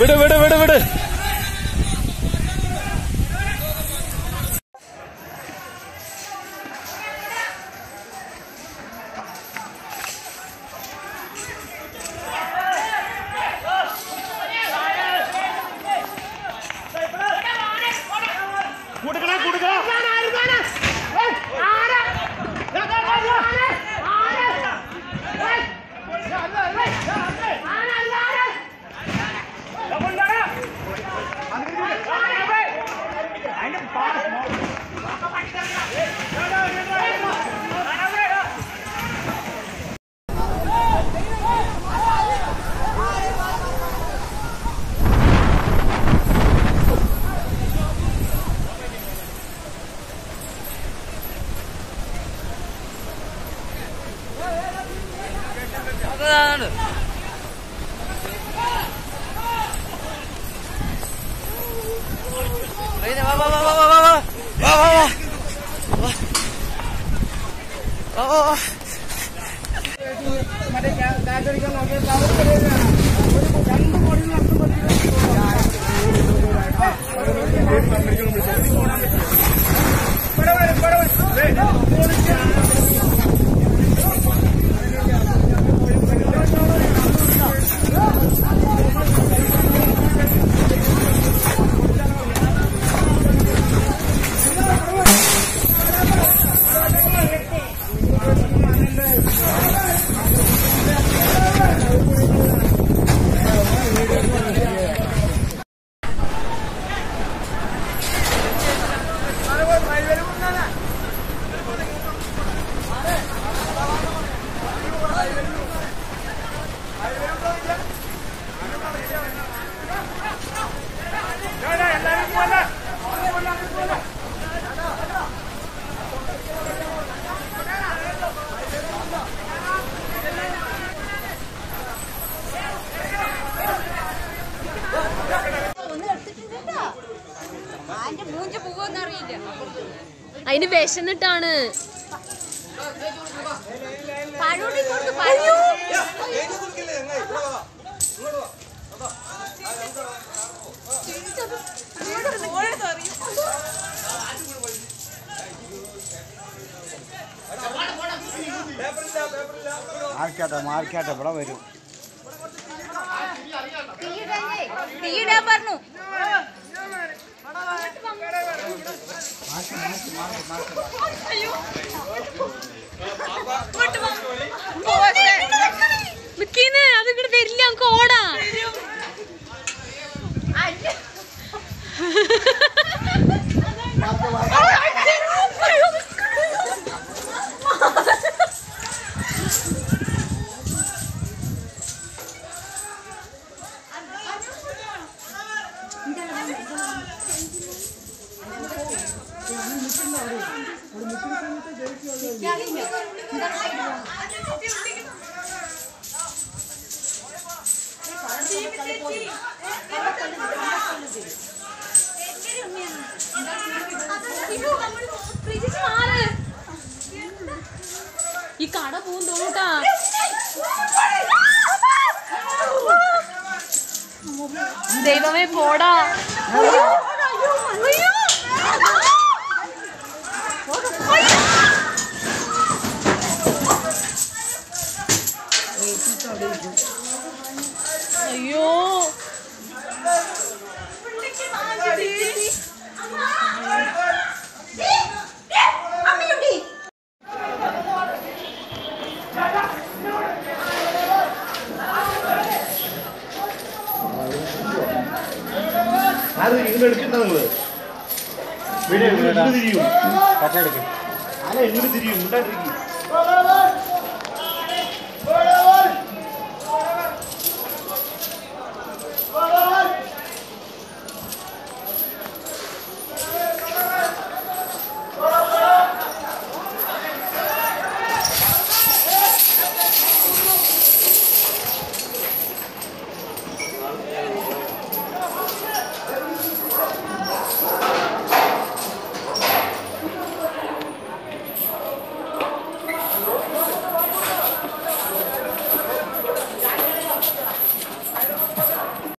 விடு விடு run! Ayun, wah, wah, wah, wah, wah, wah, wah, wah, wah, wah, wah, wah, మరి దాదరిగా ఒకే బాబు గంట పడిన అర్థం పడిన അതിന് വിശന്നിട്ടാണ്. മാർക്കാട്ടെ മാർക്കാട്ടെ ഇവിടെ വരും. തീയിടാൻ പറഞ്ഞു. നിക്കീന്ന് അത് ഇങ്ങോട്ട് വരില്ല നമുക്ക് ഓടാ. ഈ കട പോകും തോട്ടാ ദൈവമേ പോടാ. അയ്യോ. 아유. 바로 이걸로 끝나는 거예요. വീഡിയോ ഇങ്ങോട്ട് തിരിയും. അല്ല ഇങ്ങോട്ട് തിരിയും. ഇങ്ങോട്ടിരിക്കും